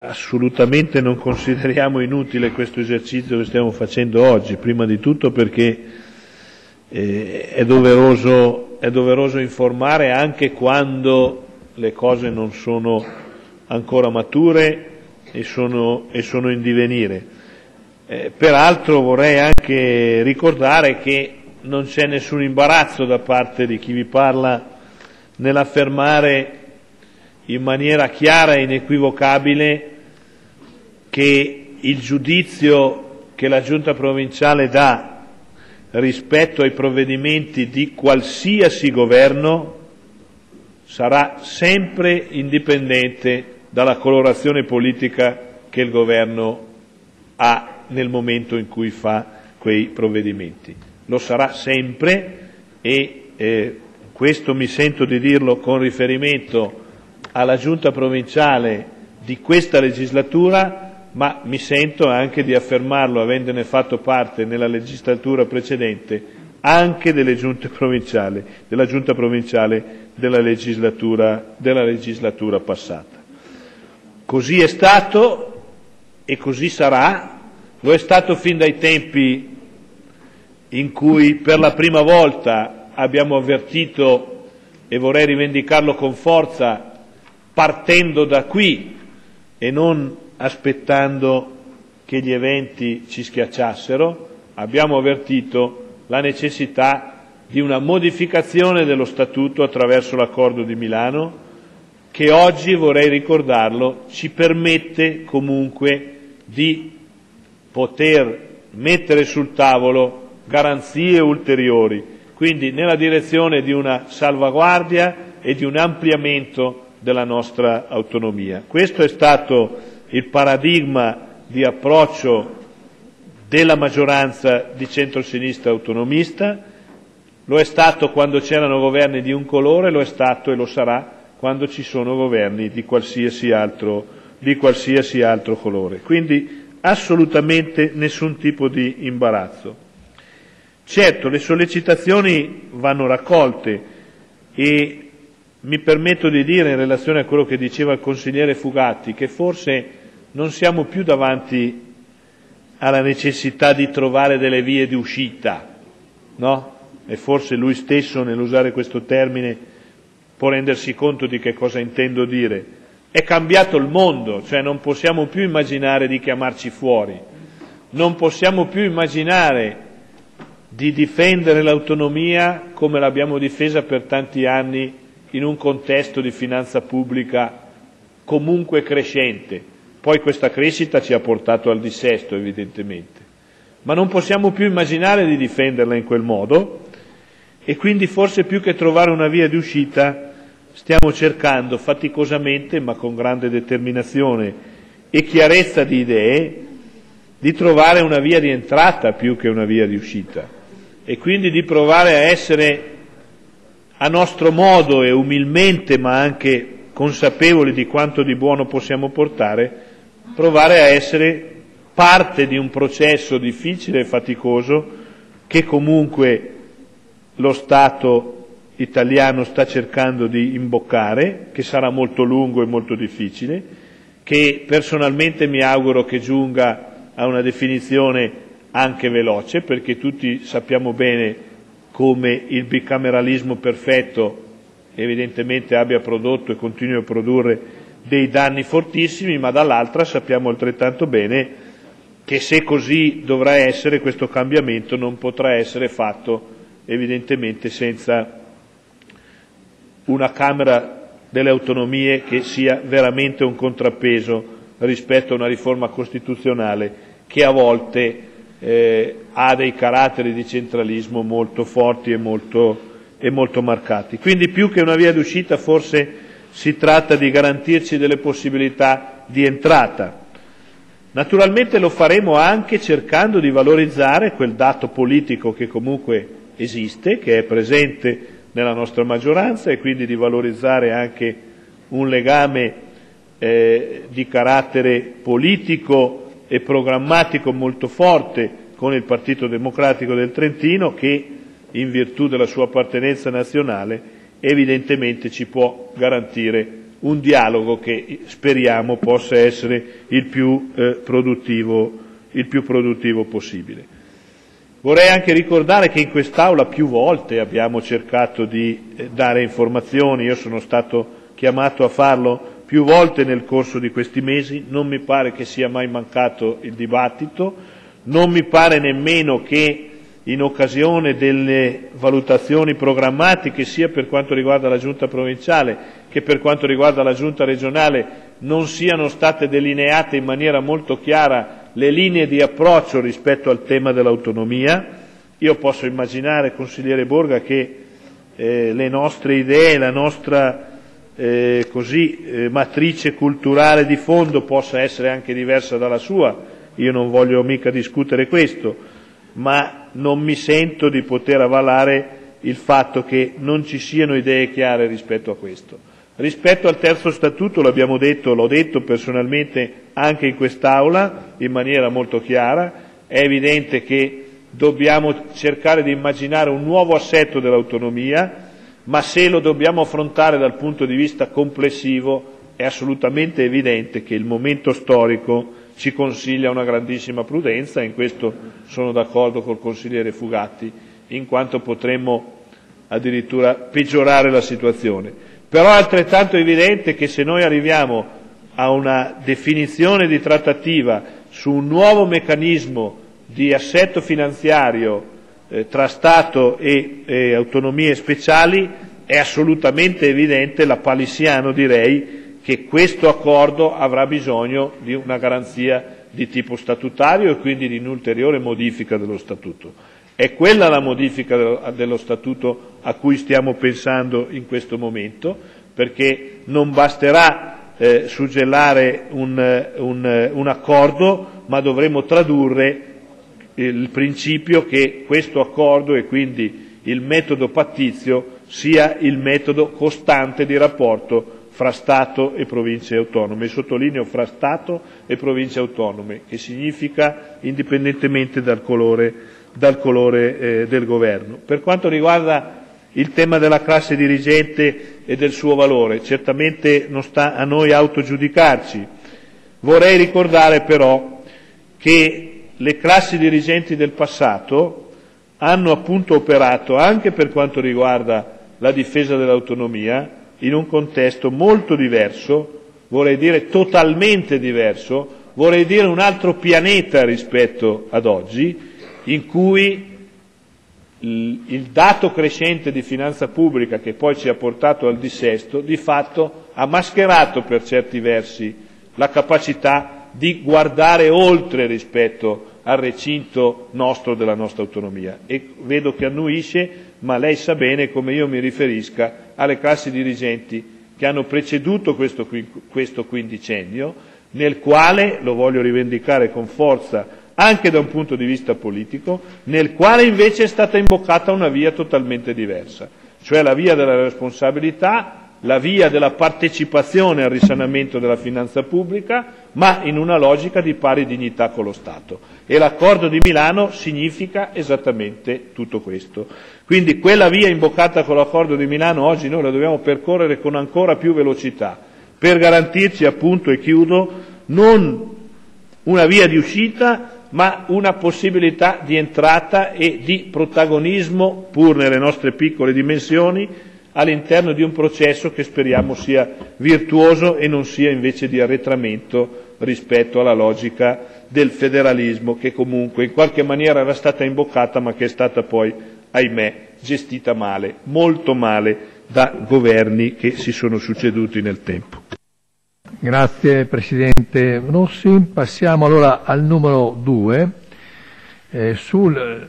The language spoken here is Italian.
Assolutamente non consideriamo inutile questo esercizio che stiamo facendo oggi, prima di tutto perché eh, è, doveroso, è doveroso informare anche quando le cose non sono ancora mature e sono, e sono in divenire. Eh, peraltro vorrei anche ricordare che non c'è nessun imbarazzo da parte di chi vi parla nell'affermare in maniera chiara e inequivocabile che il giudizio che la Giunta provinciale dà rispetto ai provvedimenti di qualsiasi governo sarà sempre indipendente dalla colorazione politica che il governo ha nel momento in cui fa quei provvedimenti. Lo sarà sempre e eh, questo mi sento di dirlo con riferimento alla Giunta provinciale di questa legislatura, ma mi sento anche di affermarlo, avendone fatto parte nella legislatura precedente, anche delle giunte provinciali, della Giunta provinciale della legislatura, della legislatura passata. Così è stato e così sarà, lo è stato fin dai tempi in cui per la prima volta abbiamo avvertito, e vorrei rivendicarlo con forza, partendo da qui e non aspettando che gli eventi ci schiacciassero, abbiamo avvertito la necessità di una modificazione dello Statuto attraverso l'accordo di Milano che oggi, vorrei ricordarlo, ci permette comunque di poter mettere sul tavolo garanzie ulteriori, quindi nella direzione di una salvaguardia e di un ampliamento della nostra autonomia. Questo è stato il paradigma di approccio della maggioranza di centrosinistra autonomista, lo è stato quando c'erano governi di un colore, lo è stato e lo sarà quando ci sono governi di qualsiasi altro, di qualsiasi altro colore. Quindi assolutamente nessun tipo di imbarazzo. Certo, le sollecitazioni vanno raccolte e mi permetto di dire in relazione a quello che diceva il consigliere Fugatti che forse non siamo più davanti alla necessità di trovare delle vie di uscita, no? E forse lui stesso nell'usare questo termine può rendersi conto di che cosa intendo dire. È cambiato il mondo, cioè non possiamo più immaginare di chiamarci fuori, non possiamo più immaginare di difendere l'autonomia come l'abbiamo difesa per tanti anni in un contesto di finanza pubblica comunque crescente. Poi questa crescita ci ha portato al dissesto, evidentemente. Ma non possiamo più immaginare di difenderla in quel modo e quindi forse più che trovare una via di uscita stiamo cercando faticosamente, ma con grande determinazione e chiarezza di idee, di trovare una via di entrata più che una via di uscita e quindi di provare a essere a nostro modo e umilmente, ma anche consapevoli di quanto di buono possiamo portare, provare a essere parte di un processo difficile e faticoso che comunque lo Stato italiano sta cercando di imboccare, che sarà molto lungo e molto difficile, che personalmente mi auguro che giunga a una definizione anche veloce, perché tutti sappiamo bene come il bicameralismo perfetto evidentemente abbia prodotto e continui a produrre dei danni fortissimi, ma dall'altra sappiamo altrettanto bene che se così dovrà essere questo cambiamento non potrà essere fatto evidentemente senza una Camera delle autonomie che sia veramente un contrappeso rispetto a una riforma costituzionale che a volte eh, ha dei caratteri di centralismo molto forti e molto, e molto marcati. Quindi più che una via d'uscita forse si tratta di garantirci delle possibilità di entrata. Naturalmente lo faremo anche cercando di valorizzare quel dato politico che comunque esiste, che è presente nella nostra maggioranza e quindi di valorizzare anche un legame eh, di carattere politico e programmatico molto forte con il Partito Democratico del Trentino che, in virtù della sua appartenenza nazionale, evidentemente ci può garantire un dialogo che speriamo possa essere il più, eh, produttivo, il più produttivo possibile. Vorrei anche ricordare che in quest'Aula più volte abbiamo cercato di eh, dare informazioni, io sono stato chiamato a farlo più volte nel corso di questi mesi, non mi pare che sia mai mancato il dibattito, non mi pare nemmeno che in occasione delle valutazioni programmatiche sia per quanto riguarda la giunta provinciale che per quanto riguarda la giunta regionale non siano state delineate in maniera molto chiara le linee di approccio rispetto al tema dell'autonomia. Io posso immaginare, consigliere Borga, che eh, le nostre idee, la nostra eh, così, eh, matrice culturale di fondo possa essere anche diversa dalla sua, io non voglio mica discutere questo, ma non mi sento di poter avvalare il fatto che non ci siano idee chiare rispetto a questo. Rispetto al terzo statuto, l'abbiamo detto, l'ho detto personalmente anche in quest'Aula in maniera molto chiara, è evidente che dobbiamo cercare di immaginare un nuovo assetto dell'autonomia, ma se lo dobbiamo affrontare dal punto di vista complessivo è assolutamente evidente che il momento storico ci consiglia una grandissima prudenza, e in questo sono d'accordo col consigliere Fugatti, in quanto potremmo addirittura peggiorare la situazione. Però è altrettanto evidente che se noi arriviamo a una definizione di trattativa su un nuovo meccanismo di assetto finanziario eh, tra Stato e, e autonomie speciali, è assolutamente evidente, la palissiano direi, che questo accordo avrà bisogno di una garanzia di tipo statutario e quindi di un'ulteriore modifica dello Statuto. È quella la modifica dello Statuto a cui stiamo pensando in questo momento, perché non basterà eh, suggellare un, un, un accordo, ma dovremo tradurre il principio che questo accordo e quindi il metodo pattizio sia il metodo costante di rapporto fra Stato e province autonome. Sottolineo fra Stato e province autonome, che significa indipendentemente dal colore dal colore eh, del governo. Per quanto riguarda il tema della classe dirigente e del suo valore, certamente non sta a noi autogiudicarci. Vorrei ricordare però che le classi dirigenti del passato hanno appunto operato anche per quanto riguarda la difesa dell'autonomia in un contesto molto diverso, vorrei dire totalmente diverso, vorrei dire un altro pianeta rispetto ad oggi, in cui il dato crescente di finanza pubblica che poi ci ha portato al dissesto, di fatto ha mascherato per certi versi la capacità di guardare oltre rispetto al recinto nostro della nostra autonomia. E vedo che annuisce, ma lei sa bene come io mi riferisca alle classi dirigenti che hanno preceduto questo, questo quindicennio, nel quale, lo voglio rivendicare con forza anche da un punto di vista politico, nel quale invece è stata imboccata una via totalmente diversa, cioè la via della responsabilità, la via della partecipazione al risanamento della finanza pubblica, ma in una logica di pari dignità con lo Stato. E l'accordo di Milano significa esattamente tutto questo. Quindi quella via imboccata con l'accordo di Milano oggi noi la dobbiamo percorrere con ancora più velocità per garantirci appunto, e chiudo, non una via di uscita ma una possibilità di entrata e di protagonismo, pur nelle nostre piccole dimensioni, all'interno di un processo che speriamo sia virtuoso e non sia invece di arretramento rispetto alla logica del federalismo che comunque in qualche maniera era stata imboccata ma che è stata poi, ahimè, gestita male, molto male da governi che si sono succeduti nel tempo. Grazie Presidente Rossi. Passiamo allora al numero 2. Eh, sul